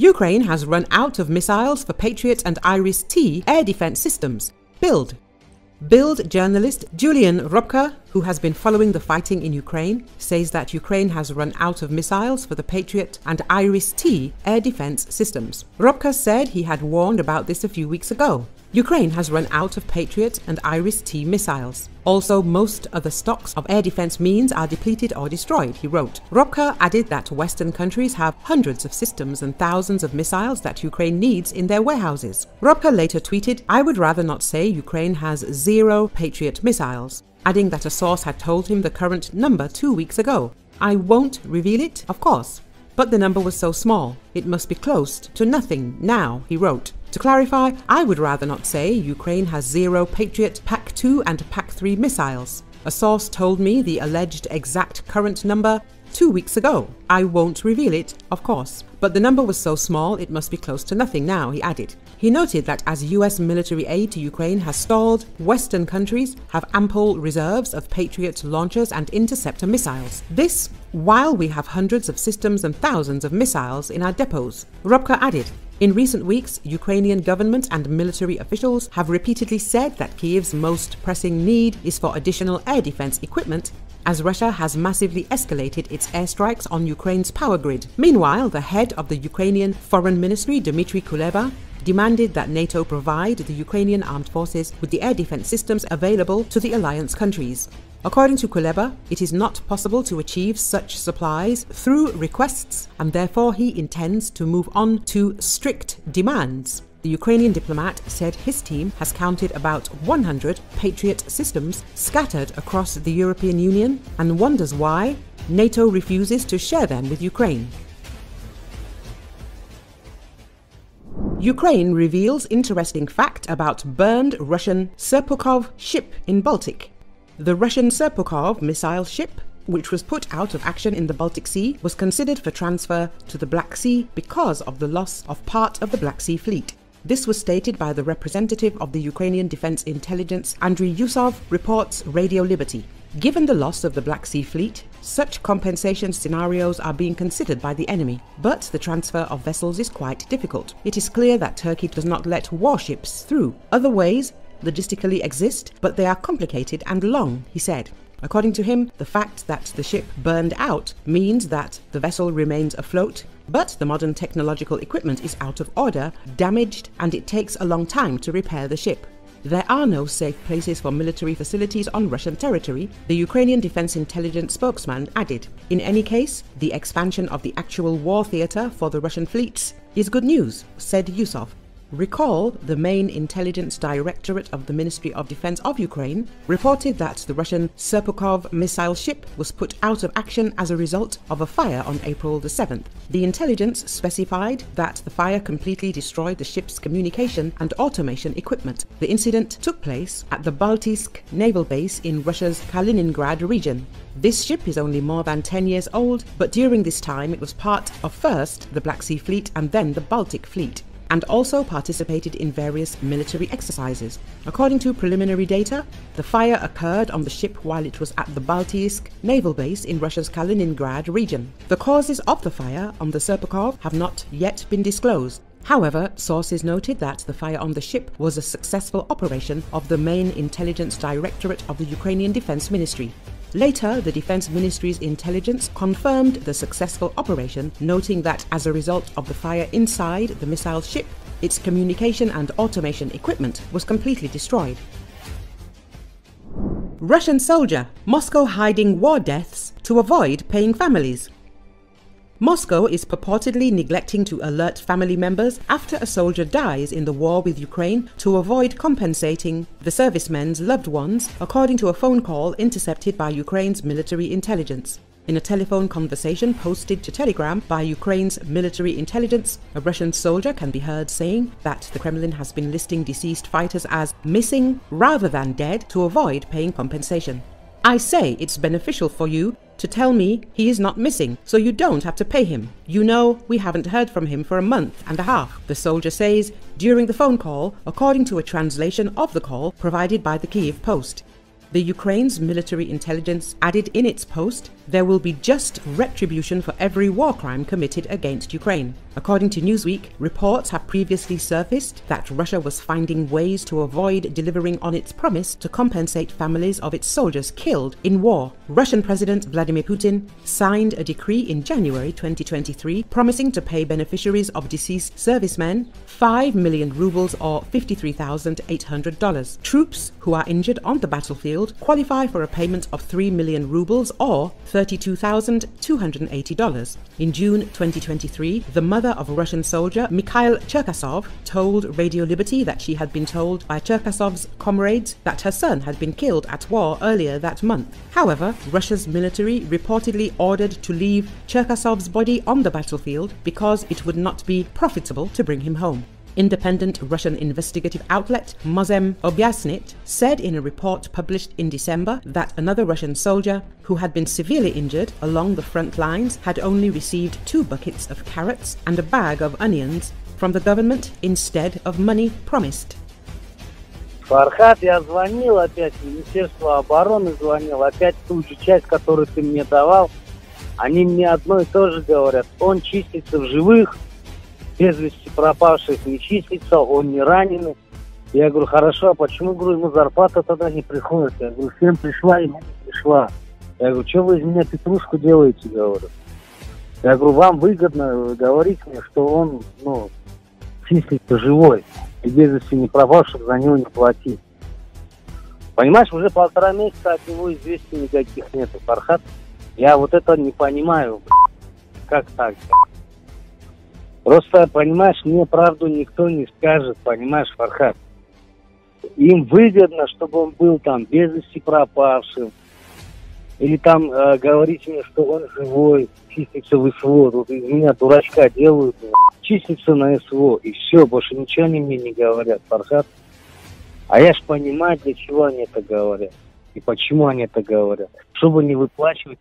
Ukraine has run out of missiles for Patriot and Iris T air defense systems. Bild. Bild journalist Julian Röpcke, who has been following the fighting in Ukraine, says that Ukraine has run out of missiles for the Patriot and Iris T air defense systems. Röpcke said he had warned about this a few weeks ago. Ukraine has run out of Patriot and Iris-T missiles. Also, most of the stocks of air defense means are depleted or destroyed, he wrote. Röpcke added that Western countries have hundreds of systems and thousands of missiles that Ukraine needs in their warehouses. Röpcke later tweeted, I would rather not say Ukraine has zero Patriot missiles, adding that a source had told him the current number two weeks ago. I won't reveal it, of course. But the number was so small, it must be close to nothing now, he wrote. To clarify, I would rather not say Ukraine has zero Patriot PAC-2 and PAC-3 missiles. A source told me the alleged exact current number two weeks ago. I won't reveal it, of course. But the number was so small it must be close to nothing now, he added. He noted that as US military aid to Ukraine has stalled, Western countries have ample reserves of Patriot launchers and interceptor missiles. This while we have hundreds of systems and thousands of missiles in our depots. Röpcke added, in recent weeks, Ukrainian government and military officials have repeatedly said that Kiev's most pressing need is for additional air defense equipment as Russia has massively escalated its airstrikes on Ukraine's power grid. Meanwhile, the head of the Ukrainian Foreign Ministry, Dmitry Kuleba, demanded that NATO provide the Ukrainian armed forces with the air defense systems available to the alliance countries. According to Kuleba, it is not possible to achieve such supplies through requests, and therefore he intends to move on to strict demands. The Ukrainian diplomat said his team has counted about 100 Patriot systems scattered across the European Union and wonders why NATO refuses to share them with Ukraine. Ukraine reveals interesting fact about burned Russian Serpukhov ship in Baltic. The Russian Serpukhov missile ship, which was put out of action in the Baltic Sea, was considered for transfer to the Black Sea because of the loss of part of the Black Sea fleet. This was stated by the representative of the Ukrainian Defense Intelligence, Andriy Yusov, reports Radio Liberty. Given the loss of the Black Sea Fleet, such compensation scenarios are being considered by the enemy, but the transfer of vessels is quite difficult. It is clear that Turkey does not let warships through. Other ways logistically exist, but they are complicated and long, he said. According to him, the fact that the ship burned out means that the vessel remains afloat, but the modern technological equipment is out of order, damaged, and it takes a long time to repair the ship. There are no safe places for military facilities on Russian territory, the Ukrainian Defense Intelligence spokesman added. In any case, the expansion of the actual war theater for the Russian fleets is good news, said Yusov. Recall, the main intelligence directorate of the Ministry of Defense of Ukraine reported that the Russian Serpukhov missile ship was put out of action as a result of a fire on April the 7th. The intelligence specified that the fire completely destroyed the ship's communication and automation equipment. The incident took place at the Baltiysk naval base in Russia's Kaliningrad region. This ship is only more than 10 years old, but during this time it was part of first the Black Sea Fleet and then the Baltic Fleet and also participated in various military exercises. According to preliminary data, the fire occurred on the ship while it was at the Baltiysk naval base in Russia's Kaliningrad region. The causes of the fire on the Serpukhov have not yet been disclosed. However, sources noted that the fire on the ship was a successful operation of the main intelligence directorate of the Ukrainian Defense Ministry. Later, the Defense Ministry's intelligence confirmed the successful operation, noting that as a result of the fire inside the missile ship, its communication and automation equipment was completely destroyed. Russian soldier, Moscow hiding war deaths to avoid paying families. Moscow is purportedly neglecting to alert family members after a soldier dies in the war with Ukraine to avoid compensating the servicemen's loved ones, according to a phone call intercepted by Ukraine's military intelligence. In a telephone conversation posted to Telegram by Ukraine's military intelligence, a Russian soldier can be heard saying that the Kremlin has been listing deceased fighters as missing rather than dead to avoid paying compensation. I say it's beneficial for you to tell me he is not missing, so you don't have to pay him. You know, we haven't heard from him for a month and a half, the soldier says during the phone call, according to a translation of the call provided by the Kiev Post. The Ukraine's military intelligence added in its post there will be just retribution for every war crime committed against Ukraine. According to Newsweek, reports have previously surfaced that Russia was finding ways to avoid delivering on its promise to compensate families of its soldiers killed in war. Russian President Vladimir Putin signed a decree in January 2023 promising to pay beneficiaries of deceased servicemen 5 million rubles or $53,800. Troops who are injured on the battlefield qualify for a payment of 3 million rubles or $32,280. In June 2023, the mother of a Russian soldier, Mikhail Cherkasov, told Radio Liberty that she had been told by Cherkasov's comrades that her son had been killed at war earlier that month. However, Russia's military reportedly ordered to leave Cherkasov's body on the battlefield because it would not be profitable to bring him home independent Russian investigative outlet Mozhem Obyasnit said in a report published in December that another Russian soldier who had been severely injured along the front lines had only received two buckets of carrots and a bag of onions from the government instead of money promised. Фархат, я звонил опять Министерство обороны, звонил опять ту же часть, которую ты мне давал. Они мне одно и то же говорят. Он чистится в живых, без вести пропавших не числится, он не раненый. Я говорю, хорошо, а почему, говорю, ему зарплата тогда не приходит? Я говорю, всем пришла, ему не пришла. Я говорю, что вы из меня петрушку делаете, говорю. Я говорю, вам выгодно говорить мне, что он, ну, числится живой и без вести не чтобы за него не платить. Понимаешь, уже полтора месяца от него известий никаких нету, Фархат. Я вот это не понимаю, как так. Просто, понимаешь, мне правду никто не скажет, понимаешь, Фархат. Им выгодно, чтобы он был там без вести пропавшим. Или там э, говорить мне, что он живой, чистится в СВО. Тут из меня дурачка делают, чистится на СВО. И все, больше ничего они мне не говорят, Фархат. А я ж понимаю, для чего они это говорят. И почему они это говорят. Чтобы не выплачивать